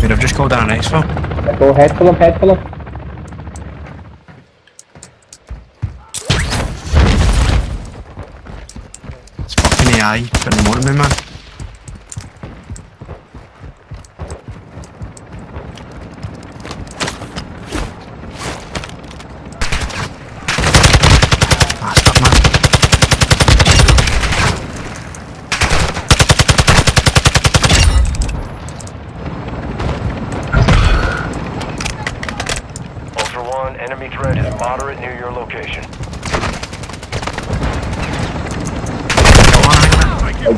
Mate, I've just called down an expo. Go head for them, head for them. It's fucking AI putting them on me, man. Enemy threat is moderate near your location.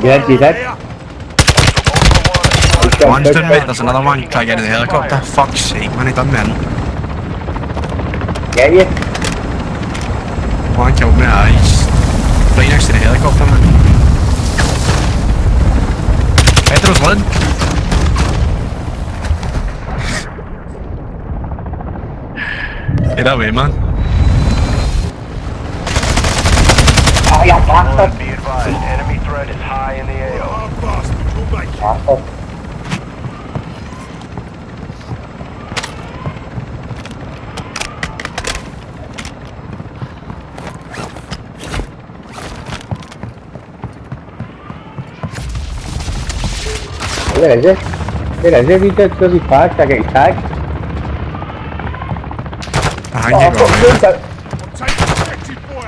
Yeah, he's dead. Ultra One, One's done, mate. There's another one. Try to get in the helicopter. Fuck's sake, man. He done men. Get you. One killed me. Ah, he's right next to the helicopter, man. Pedro's lid. Get away, man. Oh, you One, bastard. be advised, enemy threat is high in the AO. Bastard. Where is it? Where is it? He did, does he pass? I get his Oh, mate.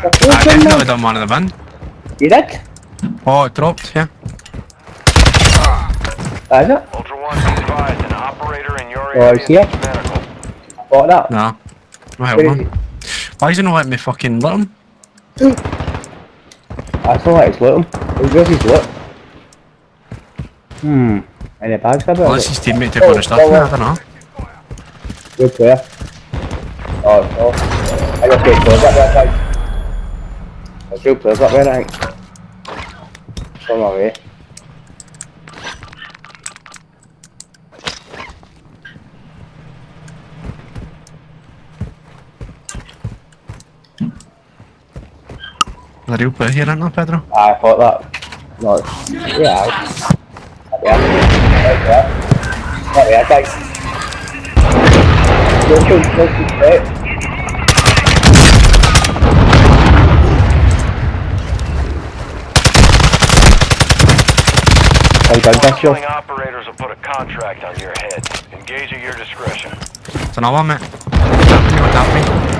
I definitely done one in the bin. You did? Oh, it dropped, yeah. Is it? Ultra One, be advised, an operator in your Oh, area is he here? medical. That? Where is man. Why is he not letting me fucking let him? I saw it, it's lit him. His lit? Hmm. Any bags about Unless his teammate took all the stuff, oh, man. I don't know. Good player. Oh, oh. I got great players up there, guys. There's good players up there, I think. Some my way. The real player here, isn't there, Pedro? I thought that. No. Yeah. Yeah. Yeah. Yeah, yeah, guys. Don't shoot, don't shoot, right? Hey, don't dash you. Killing operators will put a contract on your head. Engage at your discretion. It's another one, mate. Tap me, tap me.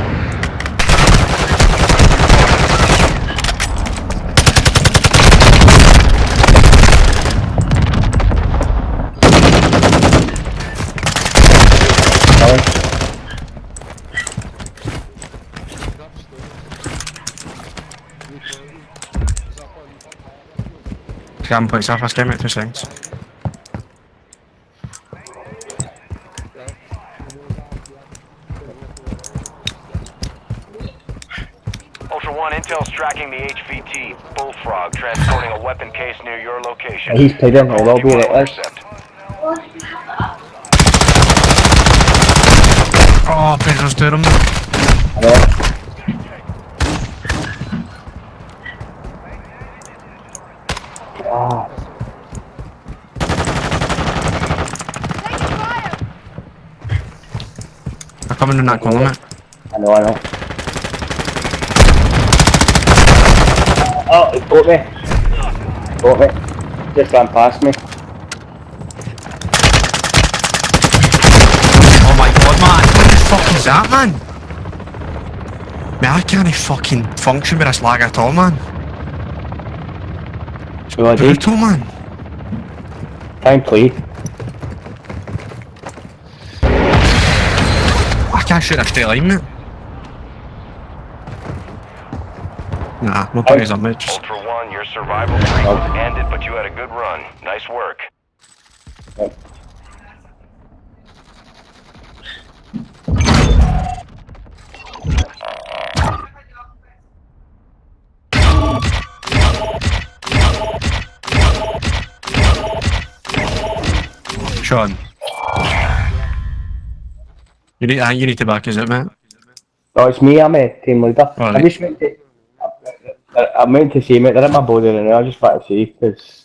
Can't put yourself last game at two seconds. Ultra One, intel's tracking the HVT Bullfrog, transporting a weapon case near your location. He's played in, he'll all be You right, will lads. intercept. Oh, Pedro's doing him. I know. Ah, I'm coming in that corner, mate. I know, I know. Oh, he caught me. Caught me. Just ran past me. Oh my god, man. What the fuck is that, man? Man, I can't fucking function with this lag at all, man. I. Brutal, man. Time play. I can't shoot a straight line, mate. Nah, no on, mate. Ultra One, your survival streak was ended, but you had a good run. Nice work. Sean. You need, I you need to back, is it, mate? No, it's me, I'm a team leader. Alright. I just meant to, I, I meant to say, mate, they're in my body right now, I just want to see, because